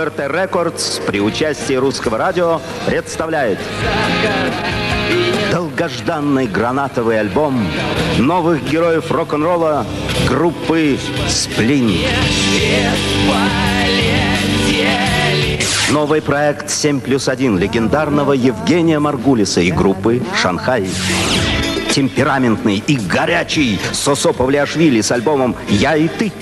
ОРТ Рекордс при участии русского радио представляет долгожданный гранатовый альбом новых героев рок-н-ролла группы «Сплин». Новый проект 7 плюс 1 легендарного Евгения Маргулиса и группы «Шанхай». Темпераментный и горячий Сосо Павлиашвили с альбомом «Я и ты».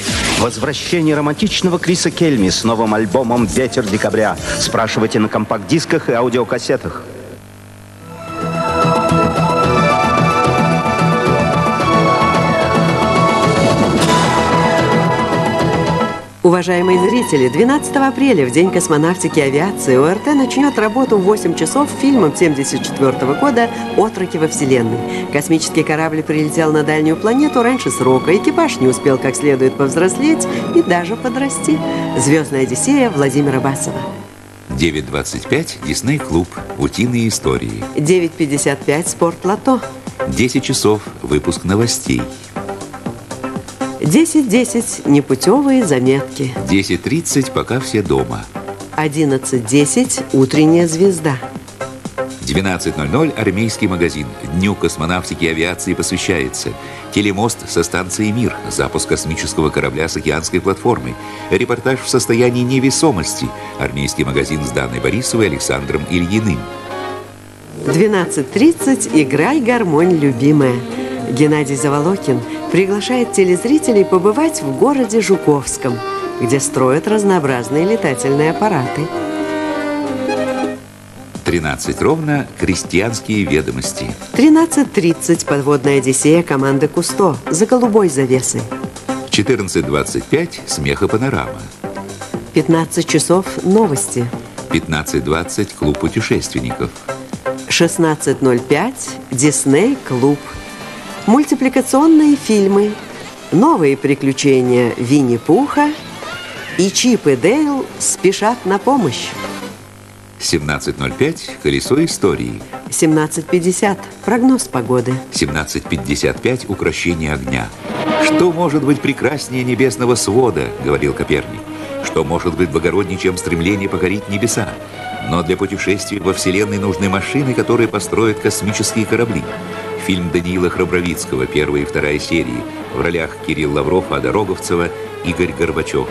Возвращение романтичного Криса Кельми с новым альбомом «Ветер декабря». Спрашивайте на компакт-дисках и аудиокассетах. Уважаемые зрители, 12 апреля, в День космонавтики и авиации, ОРТ начнет работу в 8 часов фильмом 1974 года «Отроки во Вселенной». Космический корабль прилетел на дальнюю планету раньше срока, экипаж не успел как следует повзрослеть и даже подрасти. «Звездная Одиссея» Владимира Басова. 9.25 Дисней Клуб. Утиные истории. 9.55 Спорт Лото. 10 часов. Выпуск новостей. 10.10 Непутевые заметки. 10.30 Пока все дома. 11.10 Утренняя звезда. 12.00 Армейский магазин. Дню космонавтики и авиации посвящается. Телемост со станции «Мир». Запуск космического корабля с океанской платформой. Репортаж в состоянии невесомости. Армейский магазин с Даной Борисовой и Александром Ильиным. 12.30 «Играй гармонь, любимая». Геннадий Заволокин приглашает телезрителей побывать в городе Жуковском, где строят разнообразные летательные аппараты. 13 ровно «Крестьянские ведомости». 13.30 «Подводная Одиссея» команды «Кусто» за голубой завесой. 14.25 «Смеха панорама». 15 часов «Новости». 15.20 «Клуб путешественников». 16.05 «Дисней Клуб». Мультипликационные фильмы, новые приключения Винни-Пуха и Чип и Дейл спешат на помощь. 17.05 «Колесо истории». 17.50 прогноз погоды. 17.55 «Укращение огня». «Что может быть прекраснее небесного свода?» — говорил Коперник. «Что может быть благороднее, чем стремление покорить небеса?» Но для путешествий во Вселенной нужны машины, которые построят космические корабли. Фильм Даниила Храбровицкого, первая и вторая серии. В ролях Кирилл Лавров, Ада Роговцева, Игорь Горбачев.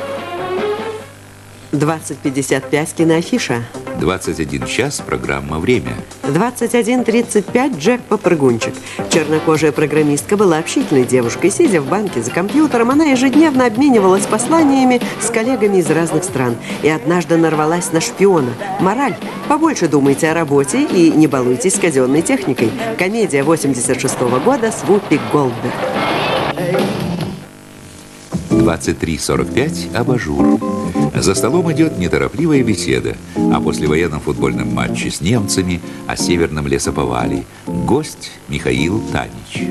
20.55 киноафиша. 21 час программа «Время». 21.35 Джек Попрыгунчик. Чернокожая программистка была общительной девушкой. Сидя в банке за компьютером, она ежедневно обменивалась посланиями с коллегами из разных стран. И однажды нарвалась на шпиона. Мораль. Побольше думайте о работе и не балуйтесь казенной техникой. Комедия 86 -го года с Вупи Голдберг. 23.45 «Абажур». За столом идет неторопливая беседа о послевоенном футбольном матче с немцами, о северном лесоповале. Гость Михаил Танич.